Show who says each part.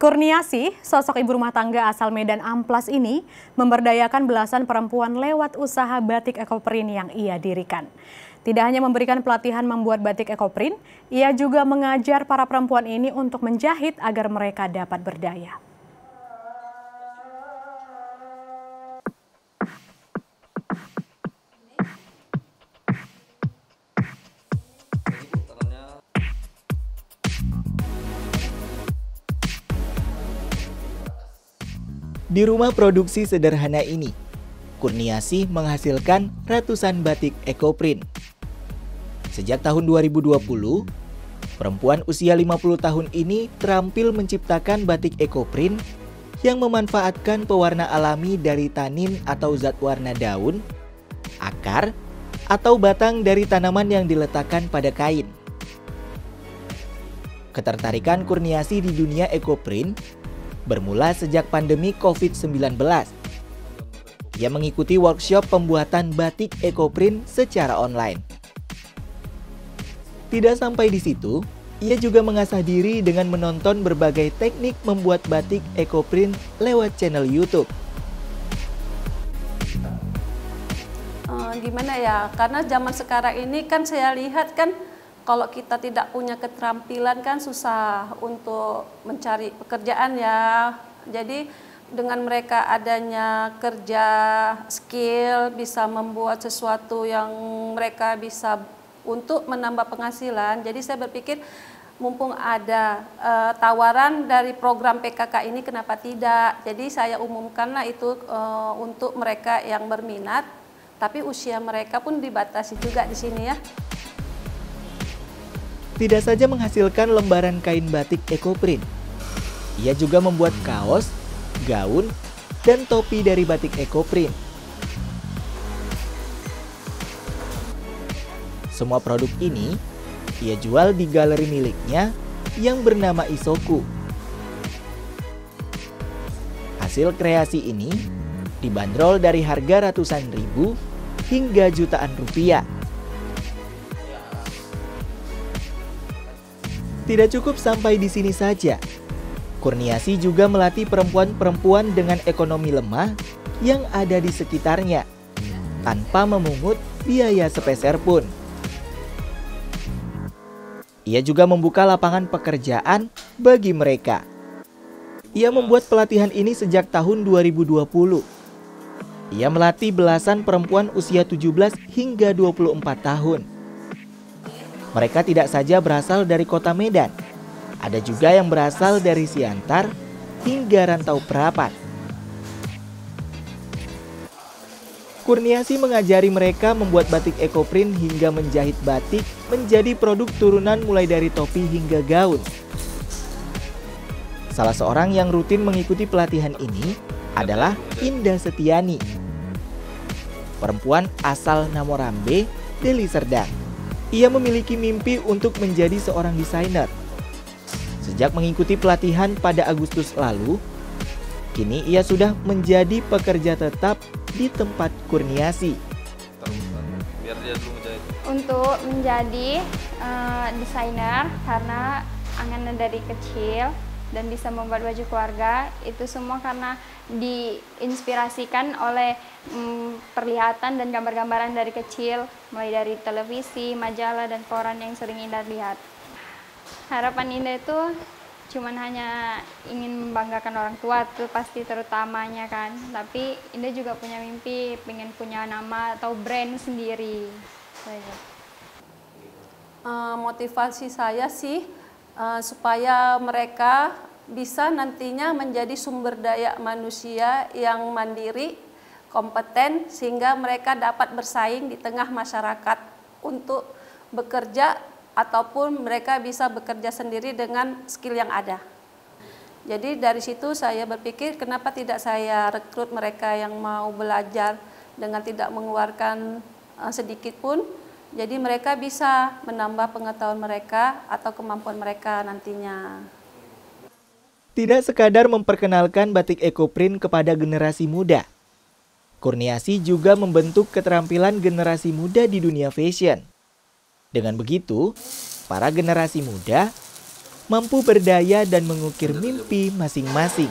Speaker 1: Kurniasi, sosok ibu rumah tangga asal Medan Amplas ini memberdayakan belasan perempuan lewat usaha batik ekoprint yang ia dirikan. Tidak hanya memberikan pelatihan membuat batik ekoprint, ia juga mengajar para perempuan ini untuk menjahit agar mereka dapat berdaya.
Speaker 2: Di rumah produksi sederhana ini, Kurniasi menghasilkan ratusan batik ekoprint. Sejak tahun 2020, perempuan usia 50 tahun ini terampil menciptakan batik ekoprint yang memanfaatkan pewarna alami dari tanin atau zat warna daun, akar, atau batang dari tanaman yang diletakkan pada kain. Ketertarikan Kurniasi di dunia ekoprint bermula sejak pandemi COVID-19. Ia mengikuti workshop pembuatan batik ekoprint secara online. Tidak sampai di situ, ia juga mengasah diri dengan menonton berbagai teknik membuat batik ekoprint lewat channel YouTube.
Speaker 3: Uh, gimana ya? Karena zaman sekarang ini kan saya lihat kan kalau kita tidak punya keterampilan kan susah untuk mencari pekerjaan ya. Jadi dengan mereka adanya kerja skill bisa membuat sesuatu yang mereka bisa untuk menambah penghasilan. Jadi saya berpikir mumpung ada uh, tawaran dari program PKK ini kenapa tidak. Jadi saya umumkanlah itu uh, untuk mereka yang berminat tapi usia mereka pun dibatasi juga di sini ya
Speaker 2: tidak saja menghasilkan lembaran kain batik ekoprint, ia juga membuat kaos, gaun, dan topi dari batik ekoprint. Semua produk ini ia jual di galeri miliknya yang bernama Isoku. Hasil kreasi ini dibanderol dari harga ratusan ribu hingga jutaan rupiah. Tidak cukup sampai di sini saja. Kurniasi juga melatih perempuan-perempuan dengan ekonomi lemah yang ada di sekitarnya tanpa memungut biaya sepeser pun. Ia juga membuka lapangan pekerjaan bagi mereka. Ia membuat pelatihan ini sejak tahun 2020. Ia melatih belasan perempuan usia 17 hingga 24 tahun. Mereka tidak saja berasal dari kota Medan, ada juga yang berasal dari Siantar hingga Rantau Perapat. Kurniasi mengajari mereka membuat batik ekoprint hingga menjahit batik menjadi produk turunan mulai dari topi hingga gaun. Salah seorang yang rutin mengikuti pelatihan ini adalah Indah Setiani, perempuan asal Namorambe, Deli Serdang. Ia memiliki mimpi untuk menjadi seorang desainer. Sejak mengikuti pelatihan pada Agustus lalu, kini ia sudah menjadi pekerja tetap di tempat Kurniasi.
Speaker 4: Untuk menjadi uh, desainer karena angan dari kecil dan bisa membuat baju keluarga itu semua karena diinspirasikan oleh mm, perlihatan dan gambar-gambaran dari kecil mulai dari televisi, majalah dan koran yang sering Indah lihat. Harapan Indah itu cuman hanya ingin membanggakan orang tua itu pasti terutamanya kan tapi Indah juga punya mimpi pengen punya nama atau brand sendiri
Speaker 3: uh, motivasi saya sih uh, supaya mereka bisa nantinya menjadi sumber daya manusia yang mandiri, kompeten, sehingga mereka dapat bersaing di tengah masyarakat untuk bekerja ataupun mereka bisa bekerja sendiri dengan skill yang ada. Jadi dari situ saya berpikir kenapa tidak saya rekrut mereka yang mau belajar dengan tidak mengeluarkan uh, sedikit pun jadi mereka bisa menambah pengetahuan mereka atau kemampuan mereka nantinya.
Speaker 2: Tidak sekadar memperkenalkan batik ekoprint kepada generasi muda, Kurniasi juga membentuk keterampilan generasi muda di dunia fashion. Dengan begitu, para generasi muda mampu berdaya dan mengukir mimpi masing-masing.